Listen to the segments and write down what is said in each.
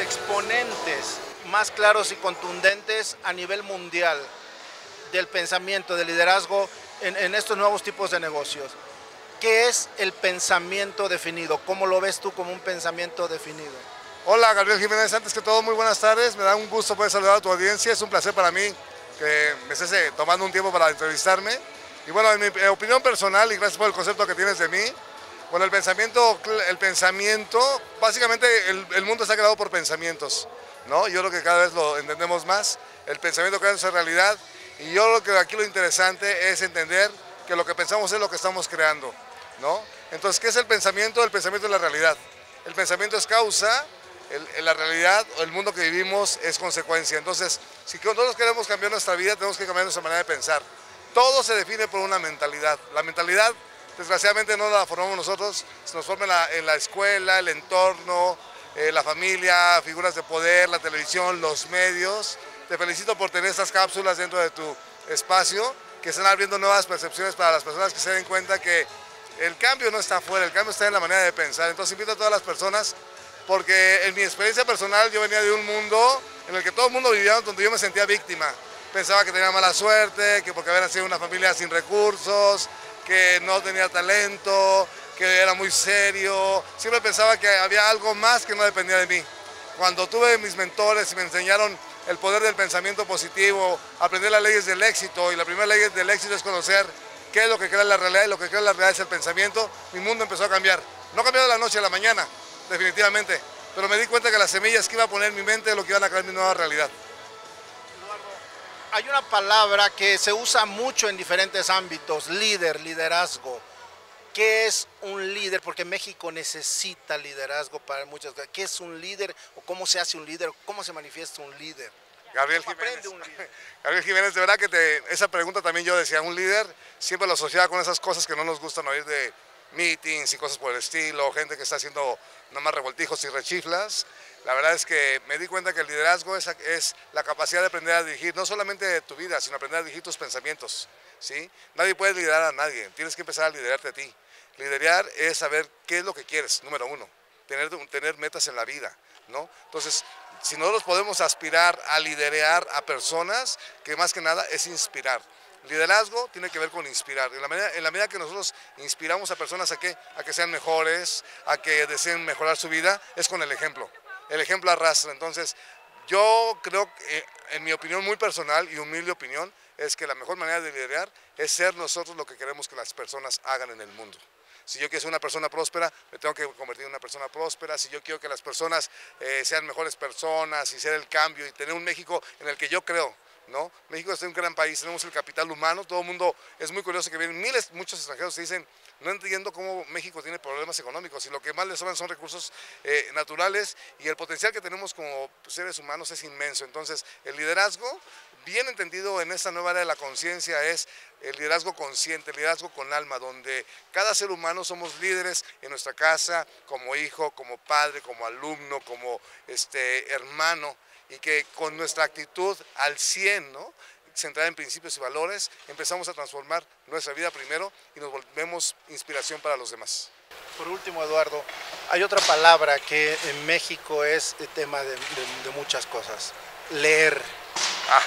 exponentes más claros y contundentes a nivel mundial del pensamiento, del liderazgo en, en estos nuevos tipos de negocios. ¿Qué es el pensamiento definido? ¿Cómo lo ves tú como un pensamiento definido? Hola, Gabriel Jiménez. Antes que todo, muy buenas tardes. Me da un gusto poder saludar a tu audiencia. Es un placer para mí que me estés eh, tomando un tiempo para entrevistarme. Y bueno, en mi opinión personal, y gracias por el concepto que tienes de mí, bueno, el pensamiento, el pensamiento, básicamente el, el mundo está creado por pensamientos, ¿no? Yo creo que cada vez lo entendemos más. El pensamiento crea nuestra realidad. Y yo creo que aquí lo interesante es entender que lo que pensamos es lo que estamos creando. ¿no? Entonces, ¿qué es el pensamiento? El pensamiento es la realidad. El pensamiento es causa, el, la realidad o el mundo que vivimos es consecuencia. Entonces, si nosotros queremos cambiar nuestra vida, tenemos que cambiar nuestra manera de pensar. Todo se define por una mentalidad. La mentalidad, desgraciadamente, no la formamos nosotros, se nos forma en la, escuela, el entorno, eh, la familia, figuras de poder, la televisión, los medios. Te felicito por tener estas cápsulas dentro de tu espacio, que están abriendo nuevas percepciones para las personas que se den cuenta que el cambio no está afuera, el cambio está en la manera de pensar. Entonces invito a todas las personas, porque en mi experiencia personal yo venía de un mundo en el que todo el mundo vivía donde yo me sentía víctima. Pensaba que tenía mala suerte, que porque había nacido una familia sin recursos, que no tenía talento, que era muy serio. Siempre pensaba que había algo más que no dependía de mí. Cuando tuve mis mentores y me enseñaron el poder del pensamiento positivo, aprender las leyes del éxito, y la primera ley del éxito es conocer qué es lo que crea la realidad y lo que crea la realidad es el pensamiento, mi mundo empezó a cambiar. No cambió de la noche a la mañana, definitivamente, pero me di cuenta que las semillas que iba a poner en mi mente es lo que iban a crear mi nueva realidad. Hay una palabra que se usa mucho en diferentes ámbitos, líder, liderazgo. ¿Qué es un líder? Porque México necesita liderazgo para muchas cosas. ¿Qué es un líder o cómo se hace un líder? ¿Cómo se manifiesta un líder? Gabriel Jiménez. Gabriel Jiménez, de verdad que te, esa pregunta también yo decía, un líder siempre lo asociaba con esas cosas que no nos gustan oír de meetings y cosas por el estilo, gente que está haciendo nada más revoltijos y rechiflas. La verdad es que me di cuenta que el liderazgo es, es la capacidad de aprender a dirigir, no solamente tu vida, sino aprender a dirigir tus pensamientos. ¿sí? Nadie puede liderar a nadie, tienes que empezar a liderarte a ti. Liderar es saber qué es lo que quieres, número uno, tener, tener metas en la vida. ¿no? Entonces, si nosotros podemos aspirar a liderar a personas, que más que nada es inspirar. Liderazgo tiene que ver con inspirar. En la, medida, en que nosotros inspiramos a personas a que, a que sean mejores, a que deseen mejorar su vida, es con el ejemplo. El ejemplo arrastra. Entonces, yo creo, que, en mi opinión muy personal y humilde opinión, es que la mejor manera de liderar es ser nosotros lo que queremos que las personas hagan en el mundo. Si yo quiero ser una persona próspera, me tengo que convertir en una persona próspera. Si yo quiero que las personas eh, sean mejores personas y ser el cambio y tener un México en el que yo creo, ¿no? México es un gran país, tenemos el capital humano, todo el mundo, es muy curioso que vienen miles, muchos extranjeros se dicen, no entiendo cómo México tiene problemas económicos y lo que más les sobran son recursos eh, naturales y el potencial que tenemos como seres humanos es inmenso. Entonces, el liderazgo bien entendido en esta nueva era de la conciencia es el liderazgo consciente, el liderazgo con alma, donde cada ser humano somos líderes en nuestra casa, como hijo, como padre, como alumno, como este, hermano, y que con nuestra actitud al 100, ¿no? centrada en principios y valores, empezamos a transformar nuestra vida primero y nos volvemos inspiración para los demás. Por último, Eduardo, hay otra palabra que en México es tema de, de, de muchas cosas, leer. Ah,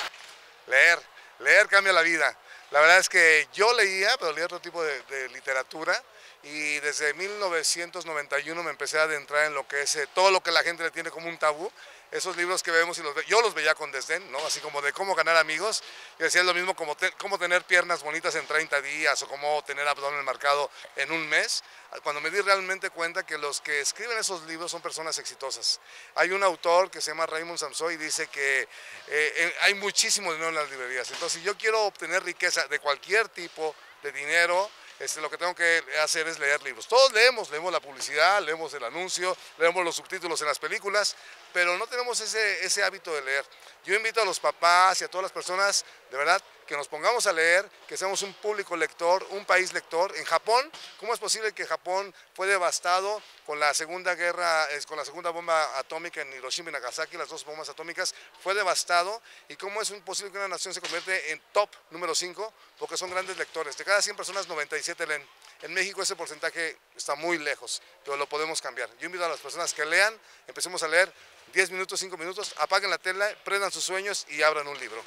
Leer, leer cambia la vida. La verdad es que yo leía, pero leía otro tipo de, de literatura y desde 1991 me empecé a adentrar en lo que es eh, todo lo que la gente le tiene como un tabú esos libros que vemos y los yo los veía con desdén, ¿no? Así como de cómo ganar amigos. Y decía lo mismo como cómo tener piernas bonitas en 30 días o cómo tener abdomen marcado en un mes. Cuando me di realmente cuenta que los que escriben esos libros son personas exitosas. Hay un autor que se llama Raymond Samsoy y dice que eh, eh, hay muchísimo dinero en las librerías. Entonces, si yo quiero obtener riqueza de cualquier tipo de dinero, este, lo que tengo que hacer es leer libros. Todos leemos, leemos la publicidad, leemos el anuncio, leemos los subtítulos en las películas, pero no tenemos ese, ese hábito de leer. Yo invito a los papás y a todas las personas, de verdad, que nos pongamos a leer, que seamos un público lector, un país lector. En Japón, ¿cómo es posible que Japón fue devastado con la segunda guerra, con la segunda bomba atómica en Hiroshima y Nagasaki, las dos bombas atómicas, fue devastado? ¿Y cómo es posible que una nación se convierte en top número 5? Porque son grandes lectores. De cada 100 personas, 97 leen. En México ese porcentaje está muy lejos, pero lo podemos cambiar. Yo invito a las personas que lean, empecemos a leer 10 minutos, 5 minutos, apaguen la tela, prendan sus sueños y abran un libro.